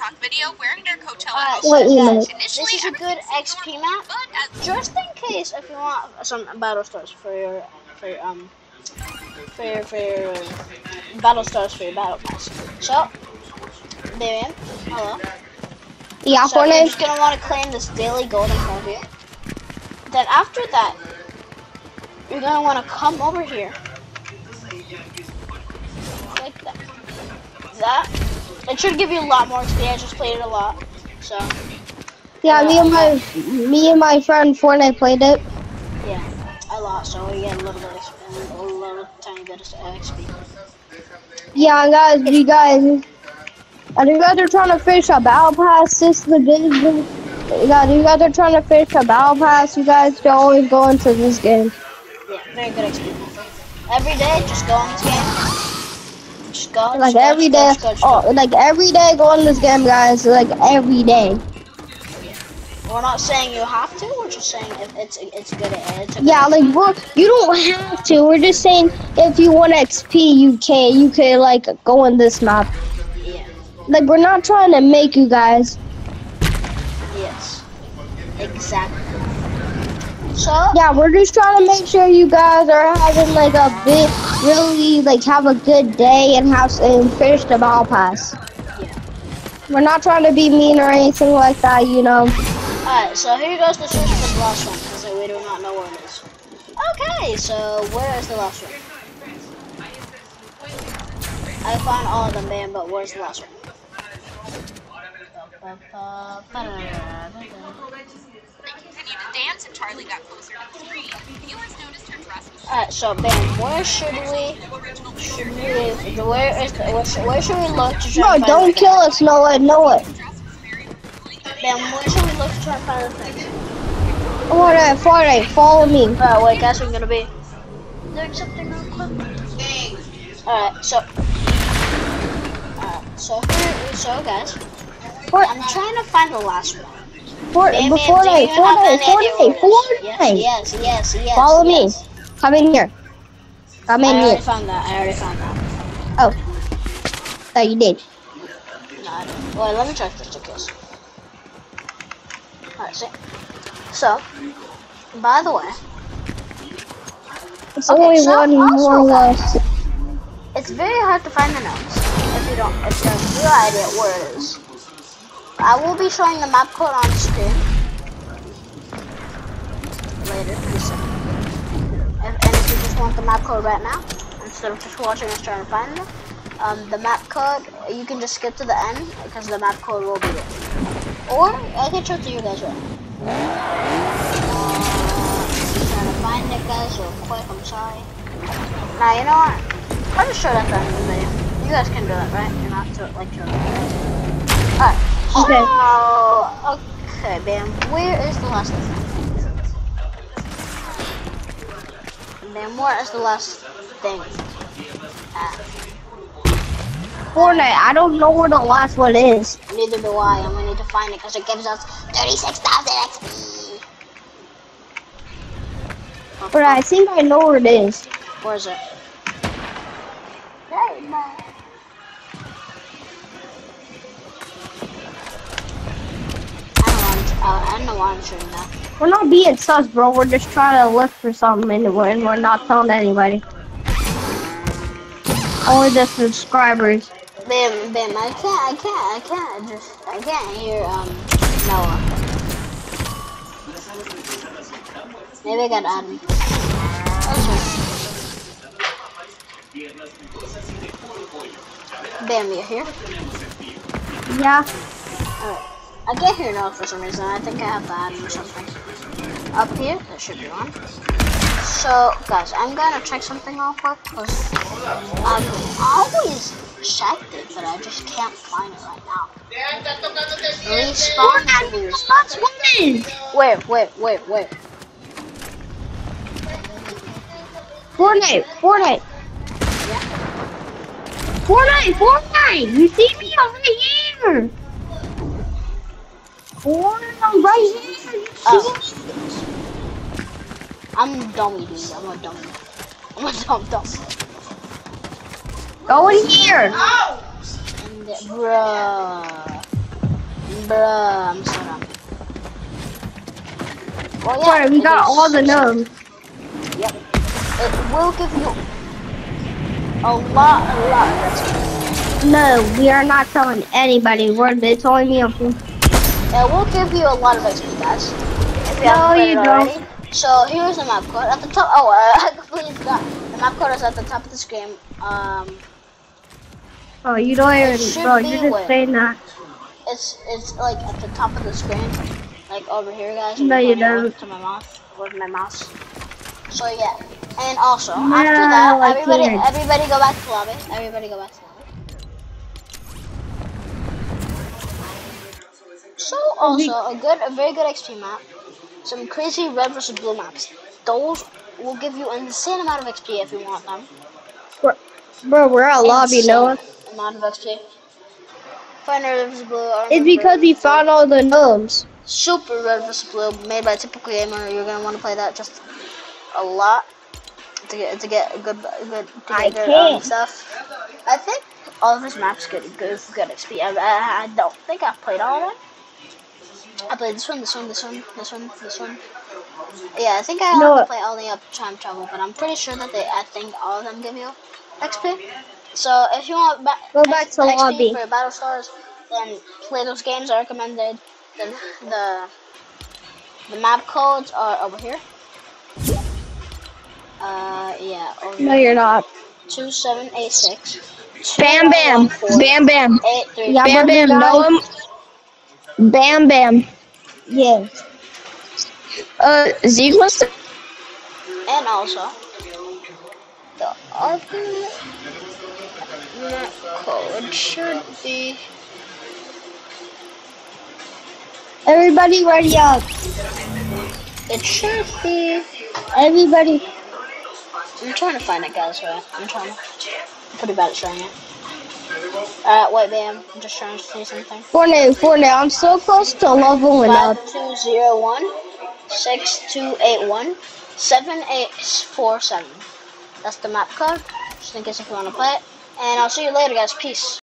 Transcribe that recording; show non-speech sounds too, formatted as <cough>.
TikTok video wearing their Coachella Alright, outfit. so Wait, you guys, know. This is a good XP map. Just in case, if you want some battle stars for your, for your, um, for your, for your uh, battle stars for your battle pass. So, there I am. Hello. Yeah, So you're Fortnite. just gonna want to claim this daily golden card here. Then after that, you're gonna want to come over here. Like that. That. It should give you a lot more XP. I just played it a lot. So, Yeah, me and my me and my friend Fortnite played it. yeah, a lot. So we get a little bit of XP, a little tiny bit of XP. Yeah, guys, you guys, and you guys are trying to fish a battle pass. This is the game. Yeah, you guys are trying to fish a battle pass. You guys can always go into this game. Yeah, very good XP. Every day, just go on this game. Just. Like every day. just go, just. Oh, like every day, go in this game, guys. Like every day. We're not saying you have to. We're just saying if it's it's good. It's good Yeah, like we're, you don't have to. We're just saying if you want XP, you can. You can like go in this map. Yeah. Like we're not trying to make you guys. Yes. Exactly. So Yeah, we're just trying to make sure you guys are having like a big, really like have a good day and have and finish the ball pass. yeah. We're not trying to be mean or anything like that, you know. Alright, so here goes the search for the last one because we do not know where it is. Okay, so where is the last one? I found all of them, man, but where's the last one? they continued to dance and Charlie got closer to the tree, Alright, so Ben, where should we? Should we? Where is? Where should, where should we look to try No, don't kill us, Noah, Noah. dress was very Ben, where should we look to try and find the thing? Fortnite, uh, Fortnite, follow me. Alright, wait, guys, I'm gonna be doing something real quick. Alright, so. Alright, so here, so guys, Fort, I'm trying to find the last one. Fort, Bam, Bam, do Fortnite, Fortnite, Fortnite. Fortnite. Yes, yes, yes, yes. Follow me. Come in here. Come I in already here. found that. I already found that. Oh, that you did. No, I didn't. Wait, let me check just in case. Alright, see. So, by the way, It's Okay, only so one more left. it's very hard to find the notes if you don't, if you have no idea where it is. I will be showing the map code on screen later, pretty soon. If, and if you just want the map code right now, instead of just watching us trying to find it, um, the map code, you can just skip to the end because the map code will be there. Or I can show it to you guys right now. Uh, trying to find it, guys, real quick. I'm sorry. Now you know what? I'll just show that at the end of the video. You guys can do that, right? You're not to like to. Alright. Okay. So, okay, Bam. Where is the last thing? Bam, where is the last thing? At? Fortnite, I don't know where the last one is. Neither do I, and we need to find it because it gives us 36,000 XP. But I think I know where it is. Where is it? Right, I don't know why I'm shooting that. We're not being sus, bro. We're just trying to look for something and we're, and we're not telling anybody. Only the subscribers. Bam, bam. I can't. I can't. I can't. Just. I can't hear um Noah. Maybe I got Adam. Bam, you here? Yeah. Alright. I get here now for some reason. I think I have add or something. Up here, that should be one. So, guys, I'm gonna check something real quick because I've always checked it, but I just can't find it right now. Respawn should be respawn. That's what it is. Wait, wait, wait, wait. Fortnite, Fortnite. Yeah. Fortnite, Fortnite. You see me? Right here. I'm right here. Oh. I'm dummy, dude. I'm a dummy. I'm a dumb dumb. Go in here. And, bruh. Bruh, I'm so dumb. Well, yeah, Sorry, we got all the gnomes. Yep. It will give you a lot, a lot. No, we are not telling anybody. We're it's only me and It will give you a lot of XP, guys. If you No, you don't. already. So here's the map code at the top. Oh, uh, <laughs> I completely forgot. The map code is at the top of the screen. Um, Oh, you don't even, bro. You're just saying that. it's it's like at the top of the screen, like over here, guys. No, you don't. To my mouse with my mouse. So yeah, and also No, after that, I everybody, everybody go back to lobby. Everybody go back to lobby. So also a good, a very good XP map. Some crazy red versus blue maps. Those will give you an insane amount of XP if you want them. Bro, we're at lobby, Noah. Amount of XP. Find red versus blue. It's because he found all the gnomes. Super Red versus Blue, made by Typical Gamer. You're gonna want to play that just a lot to get to get a good, good, to get I good um, stuff. I think all of his maps get good, good XP. I, I, I don't think I've played all of them. I played this one, this one, this one, this one, this one. Yeah, I think I No. have to play all the up time travel, but I'm pretty sure that they, I think all of them give you XP. So if you want ba- Go back to XP lobby. for Battle Stars, then play those games. I recommended the the the map codes are over here. Uh, yeah, over No, you're not. two seven eight six. Bam Bam. Bam Bam. Eight three. Yeah, Bam Bam. Know him? Bam Bam. Yeah. Uh, Zeke wants to. And also, the other code should be. Everybody ready up. It should be. Everybody. I'm trying to find it, guys. Right? I'm trying. I'm pretty bad at showing it. Alright, wait, bam. I'm just trying to see something. Fortnite, Fortnite. I'm so close to leveling up. Five two zero one six two eight one seven eight four seven. That's the map code. Just in case if you want to play it. And I'll see you later, guys. Peace.